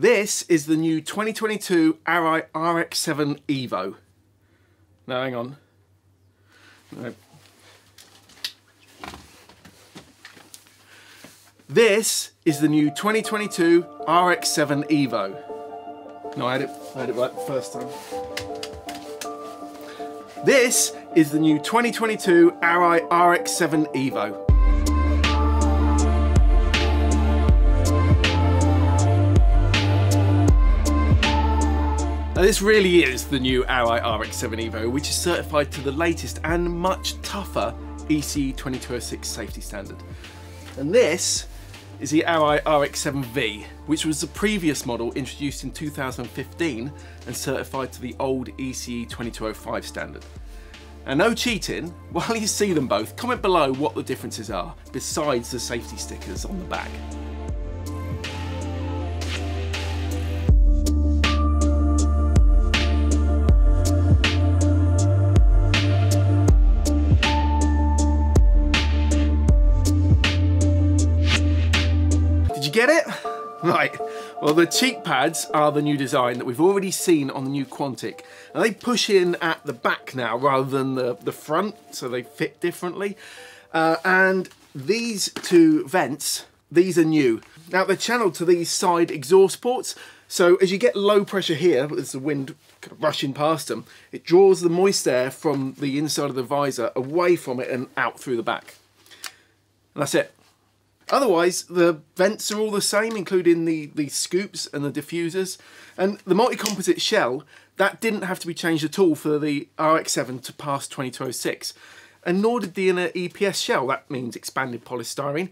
This is the new 2022 Arai RX7 Evo. Now hang on. No. This is the new 2022 RX7 Evo. No, I had it, I had it right the first time. This is the new 2022 Arai RX7 Evo. Now this really is the new Arai RX7 Evo, which is certified to the latest and much tougher ECE 2206 safety standard. And this is the Arai RX7V, which was the previous model introduced in 2015 and certified to the old ECE 2205 standard. And no cheating, while you see them both, comment below what the differences are, besides the safety stickers on the back. Get it? Right, well the cheek pads are the new design that we've already seen on the new Quantic. And they push in at the back now rather than the, the front, so they fit differently. Uh, and these two vents, these are new. Now they're channeled to these side exhaust ports, so as you get low pressure here, as the wind kind of rushing past them, it draws the moist air from the inside of the visor away from it and out through the back. And that's it. Otherwise, the vents are all the same, including the, the scoops and the diffusers. And the multi-composite shell, that didn't have to be changed at all for the RX-7 to pass 2206. And nor did the inner EPS shell, that means expanded polystyrene.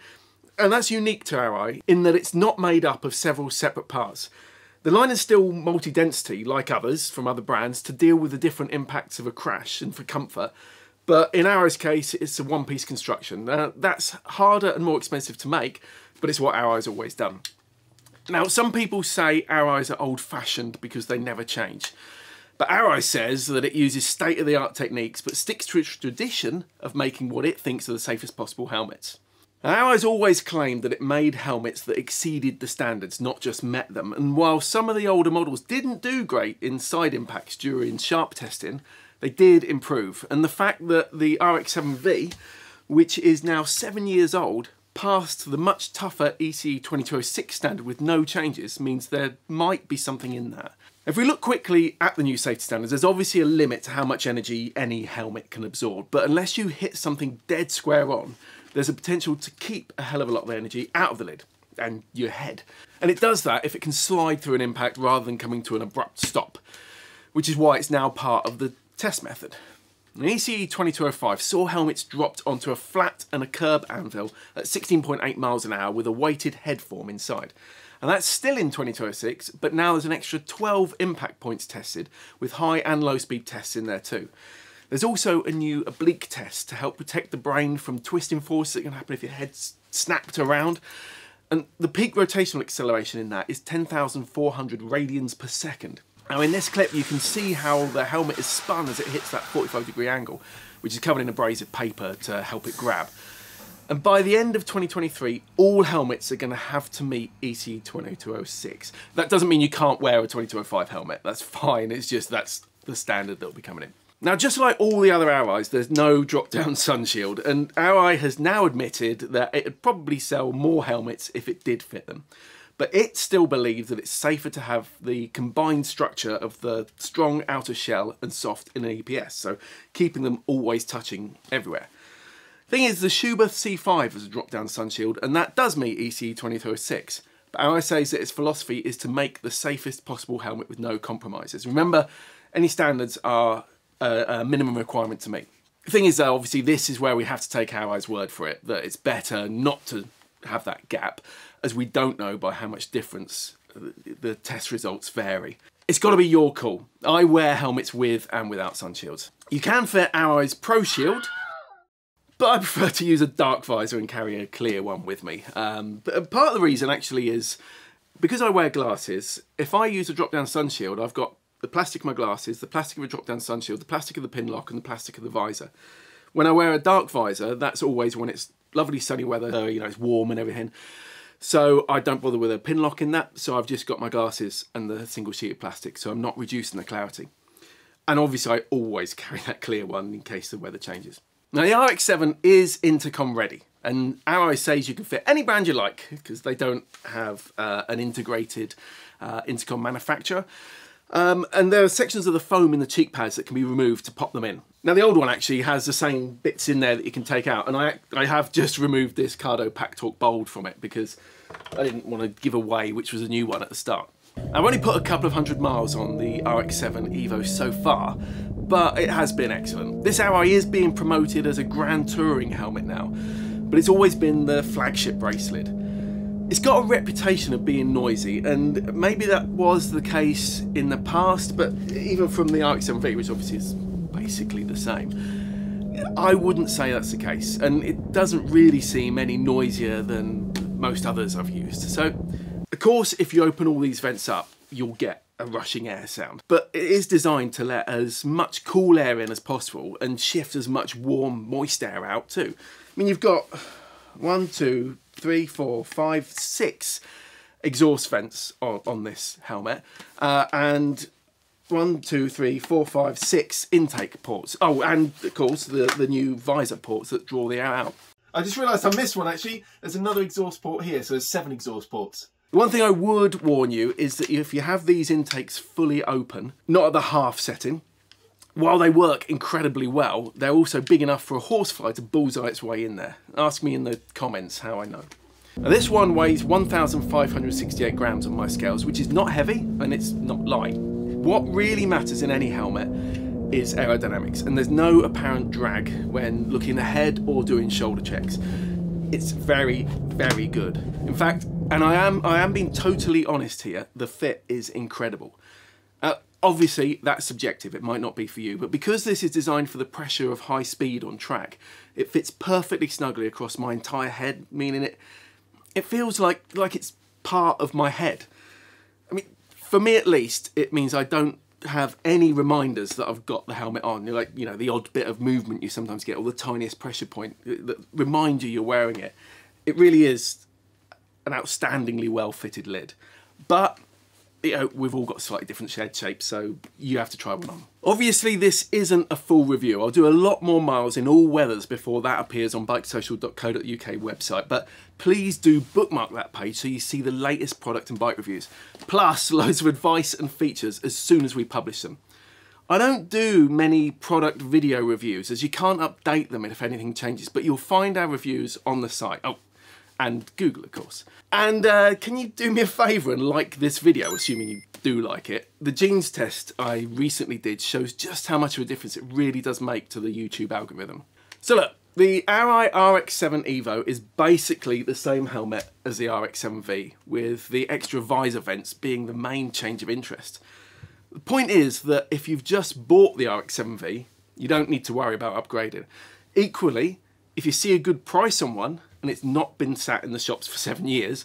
And that's unique to Arai in that it's not made up of several separate parts. The line is still multi-density, like others from other brands, to deal with the different impacts of a crash and for comfort, but in Arai's case, it's a one-piece construction. That's harder and more expensive to make, but it's what Arai's always done. Now, some people say Arai's are old-fashioned because they never change. But Arai says that it uses state-of-the-art techniques, but sticks to its tradition of making what it thinks are the safest possible helmets. Arai's always claimed that it made helmets that exceeded the standards, not just met them. And while some of the older models didn't do great in side impacts during sharp testing, they did improve. And the fact that the RX-7V, which is now seven years old, passed the much tougher ECE 2206 standard with no changes means there might be something in that. If we look quickly at the new safety standards, there's obviously a limit to how much energy any helmet can absorb, but unless you hit something dead square on, there's a potential to keep a hell of a lot of energy out of the lid and your head. And it does that if it can slide through an impact rather than coming to an abrupt stop, which is why it's now part of the test method. An ECE 2205 saw helmets dropped onto a flat and a curb anvil at 16.8 miles an hour with a weighted head form inside. And that's still in 2206, but now there's an extra 12 impact points tested with high and low speed tests in there too. There's also a new oblique test to help protect the brain from twisting force that can happen if your head's snapped around. And the peak rotational acceleration in that is 10,400 radians per second. Now in this clip you can see how the helmet is spun as it hits that 45 degree angle, which is covered in abrasive paper to help it grab. And by the end of 2023, all helmets are going to have to meet ECE 2206. That doesn't mean you can't wear a 2205 helmet, that's fine, it's just that's the standard that will be coming in. Now, just like all the other Arais, there's no drop-down sun shield, and Arai has now admitted that it would probably sell more helmets if it did fit them but it still believes that it's safer to have the combined structure of the strong outer shell and soft inner EPS, so keeping them always touching everywhere. Thing is, the Schuberth C5 has a drop-down sunshield, and that does meet ECE 2206. But Arai says that its philosophy is to make the safest possible helmet with no compromises. Remember, any standards are a, a minimum requirement to meet. The thing is, though, obviously, this is where we have to take Arai's word for it, that it's better not to have that gap, as we don't know by how much difference the test results vary. It's got to be your call. I wear helmets with and without sun shields. You can fit Arai's Pro Shield, but I prefer to use a dark visor and carry a clear one with me. Um, but part of the reason actually is because I wear glasses, if I use a drop-down sun shield, I've got the plastic of my glasses, the plastic of a drop-down sun shield, the plastic of the pin lock, and the plastic of the visor. When I wear a dark visor, that's always when it's lovely sunny weather, you know, it's warm and everything. So I don't bother with a pin lock in that. So I've just got my glasses and the single sheet of plastic. So I'm not reducing the clarity. And obviously I always carry that clear one in case the weather changes. Now the RX-7 is intercom ready. And Arai says you can fit any brand you like because they don't have uh, an integrated uh, intercom manufacturer. Um, and there are sections of the foam in the cheek pads that can be removed to pop them in. Now the old one actually has the same bits in there that you can take out and I, I have just removed this Cardo PackTalk Bold from it because I didn't want to give away which was a new one at the start. I've only put a couple of hundred miles on the RX-7 Evo so far, but it has been excellent. This Arai is being promoted as a grand touring helmet now, but it's always been the flagship bracelet. It's got a reputation of being noisy, and maybe that was the case in the past, but even from the RX-7V, which obviously is basically the same, I wouldn't say that's the case, and it doesn't really seem any noisier than most others I've used. So, of course, if you open all these vents up, you'll get a rushing air sound. But it is designed to let as much cool air in as possible and shift as much warm, moist air out too. I mean, you've got one, two, three, four, five, six exhaust vents on, on this helmet, uh, and one, two, three, four, five, six intake ports. Oh, and of course the, the new visor ports that draw the air out. I just realised I missed one actually. There's another exhaust port here, so there's seven exhaust ports. One thing I would warn you is that if you have these intakes fully open, not at the half setting, while they work incredibly well, they're also big enough for a horsefly to bullseye its way in there. Ask me in the comments how I know. Now this one weighs 1,568 grams on my scales, which is not heavy and it's not light. What really matters in any helmet is aerodynamics, and there's no apparent drag when looking ahead or doing shoulder checks. It's very, very good. In fact, and I am I am being totally honest here, the fit is incredible. Uh, Obviously, that's subjective, it might not be for you, but because this is designed for the pressure of high speed on track, it fits perfectly snugly across my entire head, meaning it it feels like like it's part of my head. For me at least, it means I don't have any reminders that I've got the helmet on. Like, you know, the odd bit of movement you sometimes get, or the tiniest pressure point that remind you you're wearing it. It really is an outstandingly well fitted lid. But you know, we've all got slightly different head shapes, so you have to try one on. Obviously, this isn't a full review. I'll do a lot more miles in all weathers before that appears on bikesocial.co.uk website, but please do bookmark that page so you see the latest product and bike reviews, plus loads of advice and features as soon as we publish them. I don't do many product video reviews as you can't update them if anything changes, but you'll find our reviews on the site. Oh, and Google, of course. And uh, can you do me a favour and like this video, assuming you do like it? The jeans test I recently did shows just how much of a difference it really does make to the YouTube algorithm. So look, the Arai RX-7 Evo is basically the same helmet as the RX-7V, with the extra visor vents being the main change of interest. The point is that if you've just bought the RX-7V, you don't need to worry about upgrading. Equally, if you see a good price on one, and it's not been sat in the shops for seven years,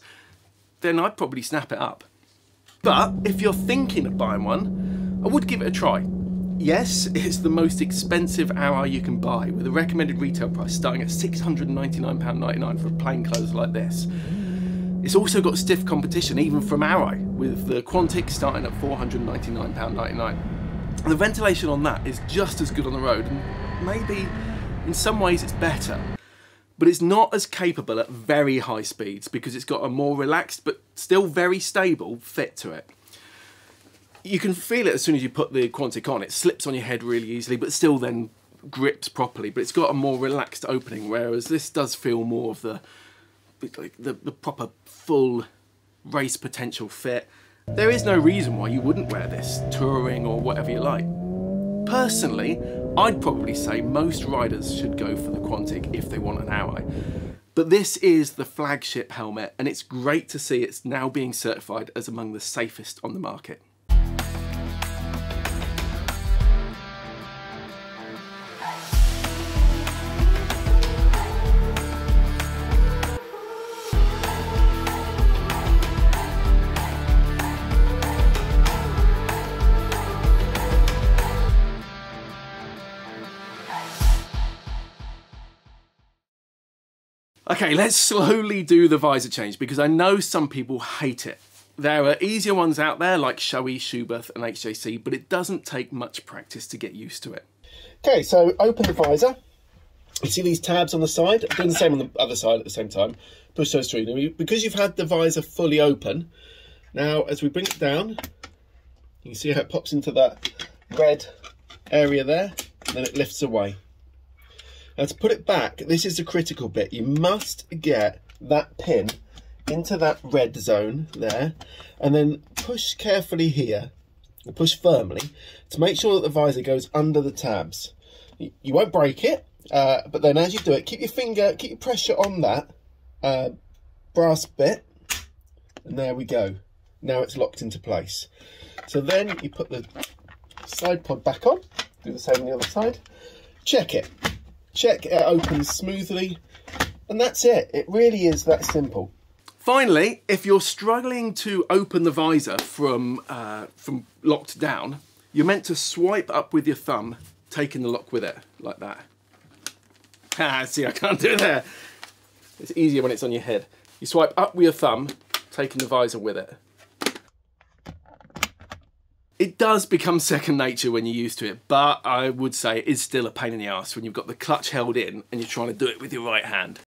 then I'd probably snap it up. But if you're thinking of buying one, I would give it a try. Yes, it's the most expensive Arai you can buy, with a recommended retail price starting at £699.99 for plain clothes like this. It's also got stiff competition, even from Arai, with the Quantic starting at £499.99. The ventilation on that is just as good on the road, and maybe in some ways it's better but it's not as capable at very high speeds because it's got a more relaxed but still very stable fit to it. You can feel it as soon as you put the Quantic on. It slips on your head really easily, but still then grips properly. But it's got a more relaxed opening, whereas this does feel more of the like the, the proper full race potential fit. There is no reason why you wouldn't wear this touring or whatever you like. Personally, I'd probably say most riders should go for the Quantic if they want an Arai. But this is the flagship helmet and it's great to see it's now being certified as among the safest on the market. Okay, let's slowly do the visor change because I know some people hate it. There are easier ones out there like Shoei, Schuberth and HJC, but it doesn't take much practice to get used to it. Okay, so open the visor. You see these tabs on the side? I'm doing the same on the other side at the same time. Push those through. Now, because you've had the visor fully open, now as we bring it down, you can see how it pops into that red area there, and then it lifts away. To put it back, this is the critical bit. You must get that pin into that red zone there, and then push carefully here, push firmly, to make sure that the visor goes under the tabs. You won't break it, uh, but then as you do it, keep your finger, keep your pressure on that uh, brass bit, and there we go. Now it's locked into place. So then you put the side pod back on, do the same on the other side, check it. Check it opens smoothly, and that's it. It really is that simple. Finally, if you're struggling to open the visor from, uh, from locked down, you're meant to swipe up with your thumb, taking the lock with it, like that. Ah, see, I can't do it there. It's easier when it's on your head. You swipe up with your thumb, taking the visor with it. It does become second nature when you're used to it, but I would say it's still a pain in the ass when you've got the clutch held in and you're trying to do it with your right hand.